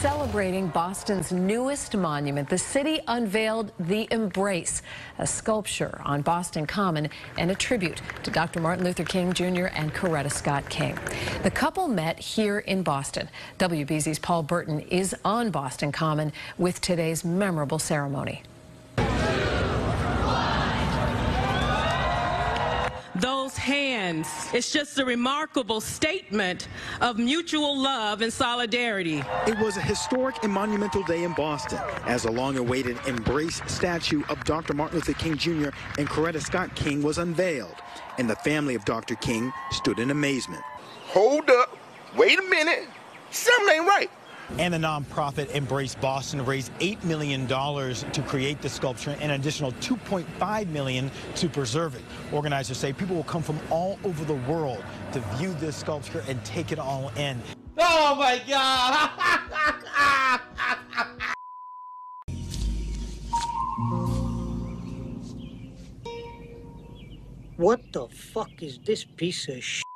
Celebrating Boston's newest monument, the city unveiled the Embrace, a sculpture on Boston Common and a tribute to Dr. Martin Luther King Jr. and Coretta Scott King. The couple met here in Boston. WBZ's Paul Burton is on Boston Common with today's memorable ceremony. Those hands. It's just a remarkable statement of mutual love and solidarity. It was a historic and monumental day in Boston as a long-awaited Embrace statue of Dr. Martin Luther King Jr. and Coretta Scott King was unveiled, and the family of Dr. King stood in amazement. Hold up. Wait a minute. Something ain't right and the nonprofit Embrace Boston raised $8 million to create the sculpture and an additional 2.5 million to preserve it. Organizers say people will come from all over the world to view this sculpture and take it all in. Oh my God! what the fuck is this piece of shit?